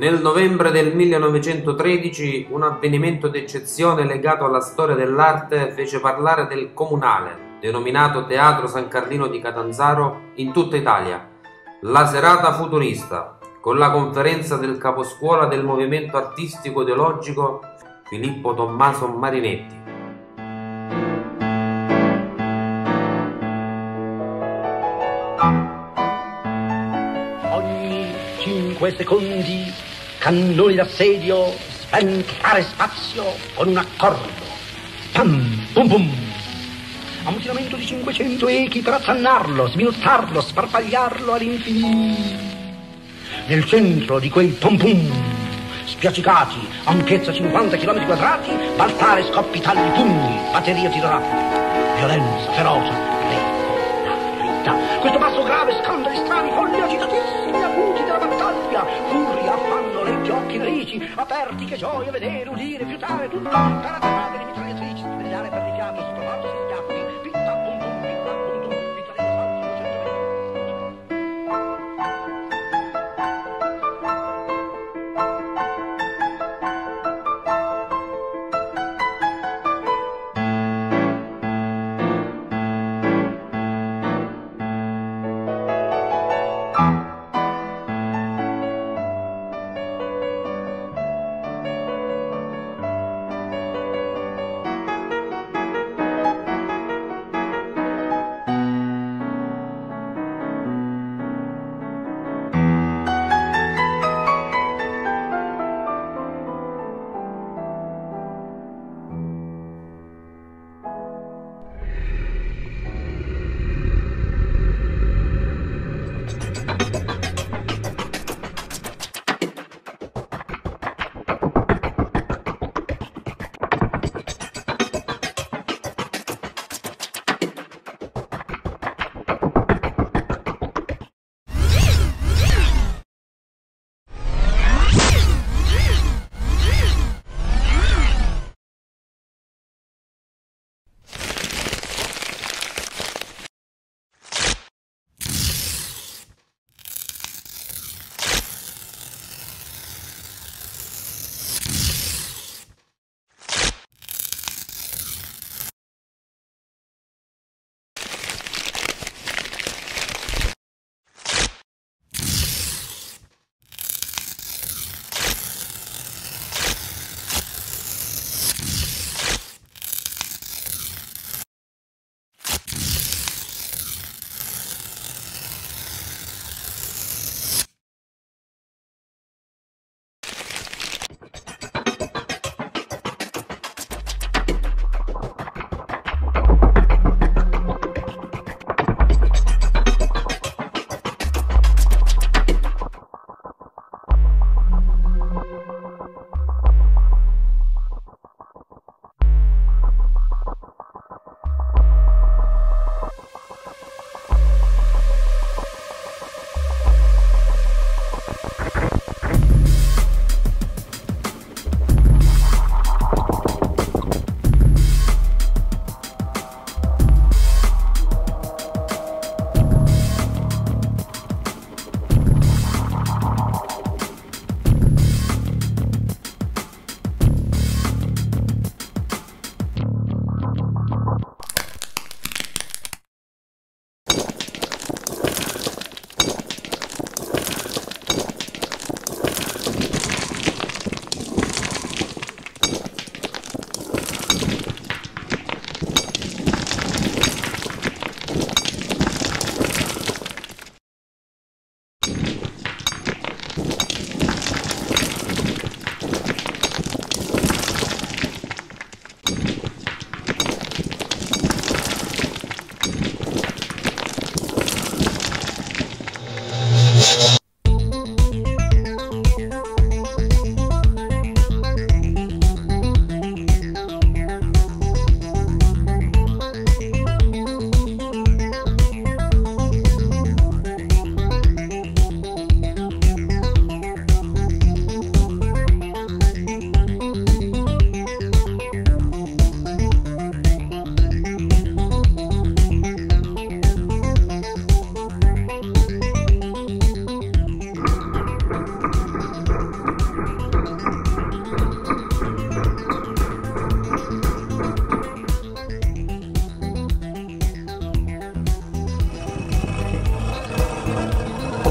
Nel novembre del 1913 un avvenimento d'eccezione legato alla storia dell'arte fece parlare del comunale, denominato Teatro San Carlino di Catanzaro, in tutta Italia. La serata futurista, con la conferenza del caposcuola del movimento artistico ideologico Filippo Tommaso Marinetti. Ogni cinque secondi cannoni d'assedio sventare spazio con un accordo. Pam, pum pum. Ammutinamento di 500 echi per attannarlo, sminuzzarlo, sparpagliarlo all'infinito. Nel centro di quel pum pum, spiaccicati, ampiezza 50 km quadrati, balzare scoppi tali di pugni, batteria tirate, violenza, ferocia, la verità. Questo passo grave, scandali strani, folli agitatissimi, occhi nerici, aperti, che gioia vedere, udire, fiutare, tutto, caratterate le mitragliatrici, svegliare per rifiato, sottovarsi gli schiaffi,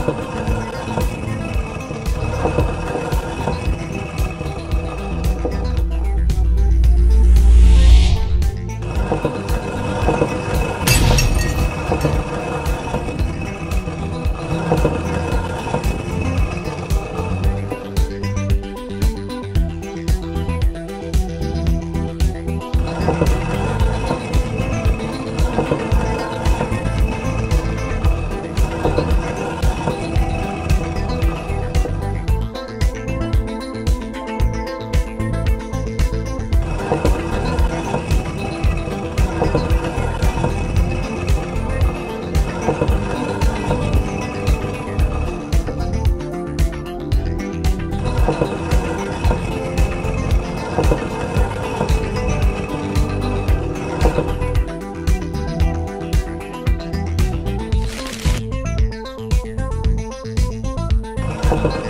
you Oh.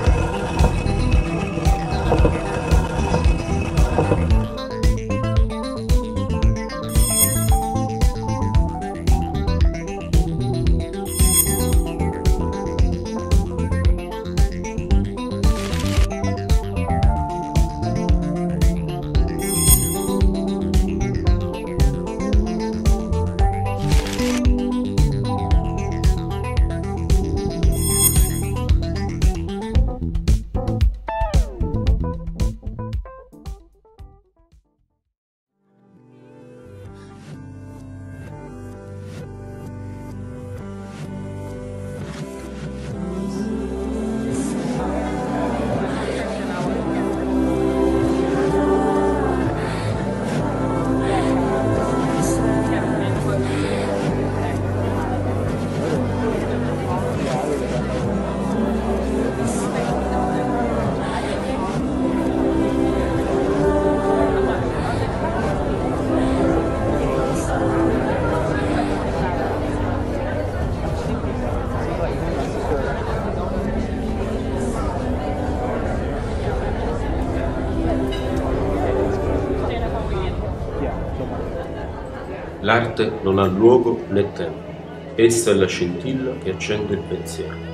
L'arte non ha luogo né tempo, essa è la scintilla che accende il pensiero.